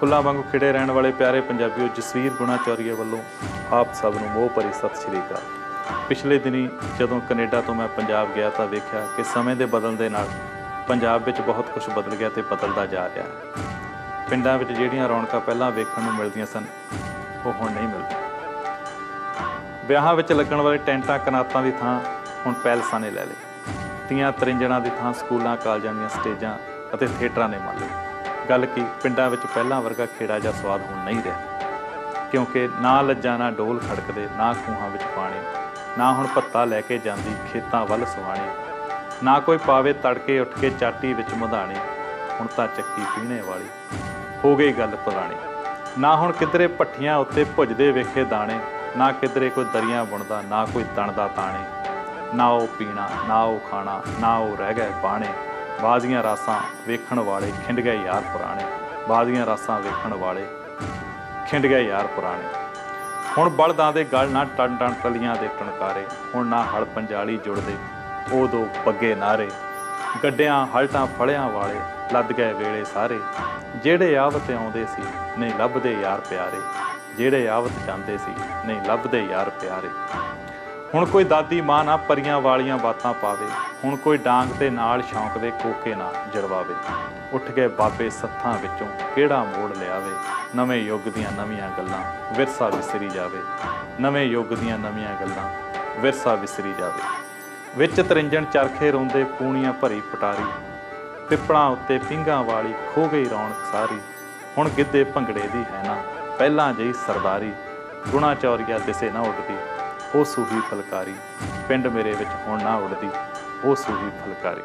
ਫੁੱਲਾਂ ਵਾਂਗੂ ਖਿੜੇ ਰਹਿਣ ਵਾਲੇ ਪਿਆਰੇ ਪੰਜਾਬੀਓ, ਜਸਵੀਰ ਗੁਣਾ ਚੌਰੀਏ ਵੱਲੋਂ ਆਪ ਸਭ ਨੂੰ ਮੋਹ ਭਰੀ ਸਤਿ ਸ਼੍ਰੀ ਅਕਾਲ। ਪਿਛਲੇ ਦਿਨੀ ਜਦੋਂ ਕੈਨੇਡਾ ਤੋਂ ਮੈਂ ਪੰਜਾਬ ਗਿਆ ਤਾਂ ਵੇਖਿਆ ਕਿ ਸਮੇਂ ਦੇ ਬਦਲਣ ਦੇ ਨਾਲ ਪੰਜਾਬ ਵਿੱਚ ਬਹੁਤ ਕੁਝ ਬਦਲ ਗਿਆ ਤੇ ਬਦਲਦਾ ਜਾ ਰਿਹਾ ਹੈ। ਪਿੰਡਾਂ ਵਿੱਚ ਜਿਹੜੀਆਂ ਰੌਣਕਾਂ ਪਹਿਲਾਂ ਵੇਖਣ ਨੂੰ ਮਿਲਦੀਆਂ ਸਨ, ਉਹ ਹੁਣ ਨਹੀਂ ਮਿਲਦੀਆਂ। ਵਿਆਹਾਂ ਵਿੱਚ ਲੱਗਣ ਵਾਲੇ ਟੈਂਟਾਂ ਕਨਾਤਾਂ ਦੀ ਥਾਂ ਹੁਣ ਪੈਲਸਾਂ ਨੇ ਲੈ ਲਈ ਤੀਆਂ ਤਰਿੰਜਣਾਂ ਦੀ ਥਾਂ ਸਕੂਲਾਂ, ਕਾਲਜਾਂ ਦੀਆਂ ਸਟੇਜਾਂ ਅਤੇ ਥੀਏਟਰਾਂ ਨੇ ਮੰਨ ਲਈ ਗੱਲ ਕੀ, ਪਿੰਡਾਂ ਵਿੱਚ ਪਹਿਲਾਂ ਵਰਗਾ ਖੇੜਾ ਜਾਂ ਸਵਾਦ ਹੁਣ ਨਹੀਂ ਰਿਹਾ। ਕਿਉਂਕਿ ਨਾ ਲੱਜਾਂ, ਨਾ ਡੋਲ ਖੜਕਦੇ, ਨਾ ਖੂਹਾਂ ਵਿੱਚ ਪਾਣੀ, ਨਾ ਹੁਣ ਪੱਤਾ ਲੈ ਕੇ ਜਾਂਦੀ, ਖੇਤਾਂ ਵੱਲ ਸੁਹਾਣੀ ਨਾ ਕੋਈ ਪਾਵੇ ਤੜਕੇ ਉੱਠ ਕੇ ਚਾਟੀ ਵਿੱਚ ਮਧਾਣੀ, ਹੁਣ ਤਾਂ ਚੱਕੀ ਪੀਣੇ ਵਾਲੀ, ਹੋ ਗਈ ਗੱਲ ਪੁਰਾਣੀ। ਨਾ ਹੁਣ ਕਿਧਰੇ ਭੱਠੀਆਂ ਉੱਤੇ ਭੁੱਜਦੇ ਵੇਖੇ ਦਾਣੇ, ਨਾ ਕਿਧਰੇ ਕੋਈ ਦਰੀਆਂ ਬੁਣਦਾ, ਨਾ ਕੋਈ ਤਣਦਾ ਤਾਣੇ, ਨਾ ਉਹ ਪੀਣਾ, ਨਾ ਉਹ ਖਾਣਾ, ਨਾ ਉਹ ਰਹਿ ਗਏ ਪਾਣੇ। ਬਾਜ਼ੀਆਂ ਰਾਸਾਂ ਵੇਖਣ ਵਾਲੇ ਖਿੰਡ ਗਏ ਯਾਰ ਪੁਰਾਣੇ। ਬਾਜ਼ੀਆਂ ਰਾਸਾਂ ਵੇਖਣ ਵਾਲੇ ਖਿੰਡ ਗਏ ਯਾਰ ਪੁਰਾਣੇ। ਹੁਣ ਬਲਦਾਂ ਦੇ ਗਲ ਨਾ ਟਣ ਟਣ ਟਲੀਆਂ ਦੇ ਟਣਕਾਰੇ, ਹੁਣ ਨਾ ਹਲ ਪੰਜਾਲੀ ਜੁੜਦੇ, ਉਹ ਦੋ ਪੱਗੇ ਨਾਰੇ। ਗੱਡਿਆਂ, ਹਲਟਾਂ ਫੜਿਆਂ ਵਾਲੇ ਲੱਦ ਗਏ ਵੇਲੇ ਸਾਰੇ। ਜਿਹੜੇ ਆਵਤ ਆਉਂਦੇ ਸੀ, ਨਹੀਂ ਲੱਭਦੇ ਯਾਰ ਪਿਆਰੇ। ਜਿਹੜੇ ਆਵਤ ਜਾਂਦੇ ਸੀ, ਨਹੀਂ ਲੱਭਦੇ ਯਾਰ ਪਿਆਰੇ। ਹੁਣ ਕੋਈ ਦਾਦੀ ਮਾਂ ਨਾ ਪਰੀਆਂ ਵਾਲੀਆਂ ਬਾਤਾਂ ਪਾਵੇ, ਹੁਣ ਕੋਈ ਡਾਂਗ ਤੇ ਨਾਲ ਸ਼ੌਂਕ ਦੇ ਕੋਕੇ ਨਾ ਜੜਵਾਵੇ। ਉੱਠ ਗਏ ਬਾਬੇ ਸੱਥਾਂ ਵਿੱਚੋਂ, ਕਿਹੜਾ ਮੋੜ ਲਿਆਵੇ? ਨਵੇਂ ਯੁੱਗ ਦੀਆਂ ਨਵੀਆਂ ਗੱਲਾਂ, ਵਿਰਸਾ ਵਿਸਰੀ ਜਾਵੇ। ਨਵੇਂ ਯੁੱਗ ਦੀਆਂ ਨਵੀਆਂ ਗੱਲਾਂ, ਵਿਰਸਾ ਵਿਸਰੀ ਜਾਵੇ। ਵਿੱਚ ਤਰਿੰਜਣ ਚਰਖੇ ਰੋਂਦੇ, ਪੂਣੀਆਂ ਭਰੀ ਪਟਾਰੀ। ਪਿੱਪਲਾਂ ਉੱਤੇ ਪਿੰਗਾਂ ਵਾਲੀ ਖੋ ਗਈ ਰੌਣਕ ਸਾਰੀ। ਹੁਣ ਗਿੱਧੇ ਭੰਗੜੇ ਦੀ ਹੈ ਨਾ, ਪਹਿਲਾਂ ਜਿਹੀ ਸਰਦਾਰੀ। ਗੁਣਾ ਚੌਰੀਆ ਦਿਸੇ ਨਾ ਉੱਡਦੀ। ਉਹ ਸੂਹੀ ਫਲਕਾਰੀ ਪਿੰਡ ਮੇਰੇ ਵਿੱਚ ਹੁਣ ਨਾ ਉੱਡਦੀ ਉਹ ਸੂਹੀ ਫਲਕਾਰੀ।